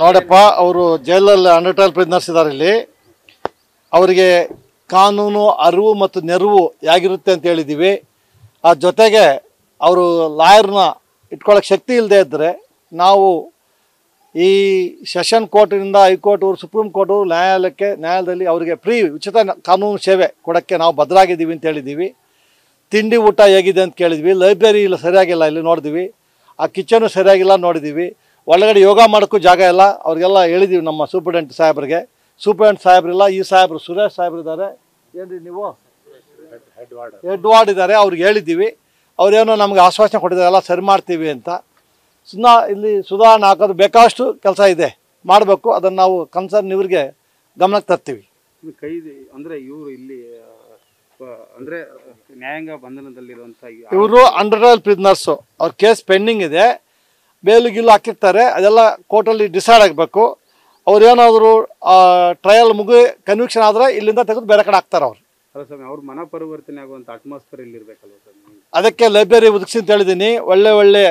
ನೋಡಪ್ಪ, ಅವರು ಜೈಲಲ್ಲಿ ಅಂಡರ್ ಟ್ರಯಲ್ ಪ್ರಿಸ್ನರ್ಸ್ ಇದ್ದಾರೆ ಇಲ್ಲಿ. ಅವರಿಗೆ ಕಾನೂನು, ಅರಿವು ಮತ್ತು ನೆರವು ಹೇಗಿರುತ್ತೆ ಅಂತ ಹೇಳಿದ್ದೀವಿ ಆ ಜೊತೆಗೆ ಅವರು ಲಾಯರ್ನ ಇಟ್ಕೊಳ್ಳೋಕೆ ಶಕ್ತಿ ಇಲ್ಲದೆ ಇದ್ದರೆ ನಾವು ಈ ಸೆಷನ್ ಕೋರ್ಟಿನಿಂದ ಹೈಕೋರ್ಟ್ ಸುಪ್ರೀಂ ಕೋರ್ಟು ನ್ಯಾಯಾಲಯಕ್ಕೆ, ನ್ಯಾಯಾಲಯದಲ್ಲಿ ಅವರಿಗೆ ಫ್ರೀ ಉಚಿತ ಕಾನೂನು ಸೇವೆ ಕೊಡೋಕ್ಕೆ ನಾವು ಭದ್ರಾಗಿದ್ದೀವಿ ಅಂತ ಹೇಳಿದ್ದೀವಿ ತಿಂಡಿ ಊಟ ಹೇಗಿದೆ ಅಂತ ಕೇಳಿದ್ವಿ. ಲೈಬ್ರರಿ ಇಲ್ಲ, ಸರಿಯಾಗಿಲ್ಲ, ಇಲ್ಲಿ ನೋಡಿದ್ವಿ. ಆ ಕಿಚನು ಸರಿಯಾಗಿಲ್ಲ ನೋಡಿದ್ದೀವಿ ಒಳಗಡೆ ಯೋಗ ಮಾಡೋಕ್ಕೂ ಜಾಗ ಇಲ್ಲ. ಅವ್ರಿಗೆಲ್ಲ ಹೇಳಿದ್ದೀವಿ ನಮ್ಮ ಸೂಪ್ರಿಡೆಂಟ್ ಸಾಹೇಬ್ರಿಗೆ. ಸೂಪ್ರಿಡೆಂಟ್ ಸಾಹೇಬ್ರಿಲ್ಲ ಈ ಸಾಹೇಬ್ರು ಸುರೇಶ್ ಸಾಹೇಬ್ರು ಇದ್ದಾರೆ. ಏನ್ರಿ ನೀವು? ಹೆಡ್ ವಾರ್ಡ್ ಇದ್ದಾರೆ ಅವ್ರಿಗೆ ಹೇಳಿದ್ದೀವಿ. ಅವರೇನೋ ನಮಗೆ ಆಶ್ವಾಸನೆ ಕೊಟ್ಟಿದ್ದಾರೆ ಎಲ್ಲ ಸರಿ ಮಾಡ್ತೀವಿ ಅಂತ. ಸುಮ್ಮನೆ ಇಲ್ಲಿ ಸುಧಾರಣೆ ಹಾಕೋದು ಬೇಕಾದಷ್ಟು ಕೆಲಸ ಇದೆ. ಮಾಡಬೇಕು ಅದನ್ನು ನಾವು ಕನ್ಸರ್ನ್ ಇವ್ರಿಗೆ ಗಮನಕ್ಕೆ ತರ್ತೀವಿ. ಅಂದರೆ ಕೈದಿ ಅಂದ್ರೆ ಇವರು ಇಲ್ಲಿ ಅಂದರೆ ನ್ಯಾಯಾಂಗ ಬಂಧನದಲ್ಲಿರುವಂಥ ಇವರು ಅಂಡರ್ ಪ್ರಿಸ್ನರ್ಸು ಅವ್ರ ಕೇಸ್ ಪೆಂಡಿಂಗ್ ಇದೆ. ಬೇಲು ಗಿಲ್ಲು ಹಾಕಿರ್ತಾರೆ ಅದೆಲ್ಲ ಕೋರ್ಟಲ್ಲಿ ಡಿಸೈಡ್ ಆಗಬೇಕು. ಅವ್ರು ಏನಾದರೂ ಟ್ರಯಲ್ ಮುಗಿ ಕನ್ವಿಕ್ಷನ್ ಆದರೆ ಇಲ್ಲಿಂದ ತೆಗೆದು ಬೇರೆ ಕಡೆ ಹಾಕ್ತಾರೆ ಅವ್ರು. ಅಲ್ಲ ಸ್ವಾಮಿ ಅವ್ರ ಮನ ಪರಿವರ್ತನೆ ಆಗುವಂಥ ಅಟ್ಮಾಸ್ಫಿಯರ್ ಇಲ್ಲಿ ಸ್ವಾಮಿ? ಅದಕ್ಕೆ ಲೈಬ್ರರಿ ಒದಗಿಸಿ ಅಂತ ಹೇಳಿದ್ದೀನಿ ಒಳ್ಳೆ ಒಳ್ಳೆ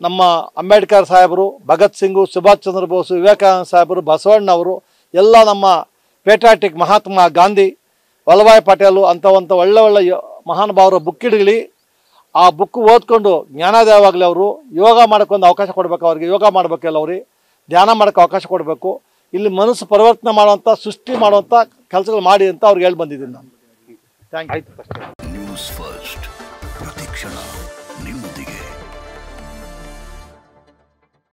ನಮ್ಮ ಅಂಬೇಡ್ಕರ್ ಸಾಹೇಬರು ಭಗತ್ ಸಿಂಗು ಸುಭಾಷ್ ಚಂದ್ರ ಬೋಸ್ ವಿವೇಕಾನಂದ ಸಾಹೇಬರು ಬಸವಣ್ಣವರು ಎಲ್ಲ ನಮ್ಮ ಪೇಟ್ರಾಟಿಕ್ ಮಹಾತ್ಮ ಗಾಂಧಿ ವಲ್ಲಭಾಯ್ ಪಟೇಲು ಅಂಥವಂಥ ಒಳ್ಳೆ ಒಳ್ಳೆ ಮಹಾನುಭಾವರ ಬುಕ್ ಇಡಲಿ ಆ ಬುಕ್ ಓದ್ಕೊಂಡು ಜ್ಞಾನೋದಯವಾಗಲಿ ಅವರು, ಯೋಗ ಮಾಡೋಕ್ಕೊಂದು ಅವಕಾಶ ಕೊಡಬೇಕು ಅವ್ರಿಗೆ, ಯೋಗ ಮಾಡಬೇಕಲ್ಲ ಅವ್ರಿಗೆ, ಧ್ಯಾನ ಮಾಡೋಕ್ಕೆ ಅವಕಾಶ ಕೊಡಬೇಕು. ಇಲ್ಲಿ ಮನಸ್ಸು ಪರಿವರ್ತನೆ ಮಾಡುವಂಥ ಸೃಷ್ಟಿ ಮಾಡುವಂಥ ಕೆಲಸಗಳು ಮಾಡಿ ಅಂತ ಅವ್ರಿಗೆ ಹೇಳಿ ಬಂದಿದ್ದೀನಿ ನಾನು. ಥ್ಯಾಂಕ್ ಯು ನ್ಯೂಸ್ ಫಸ್ಟ್ ಪ್ರತಿಕ್ಷಣ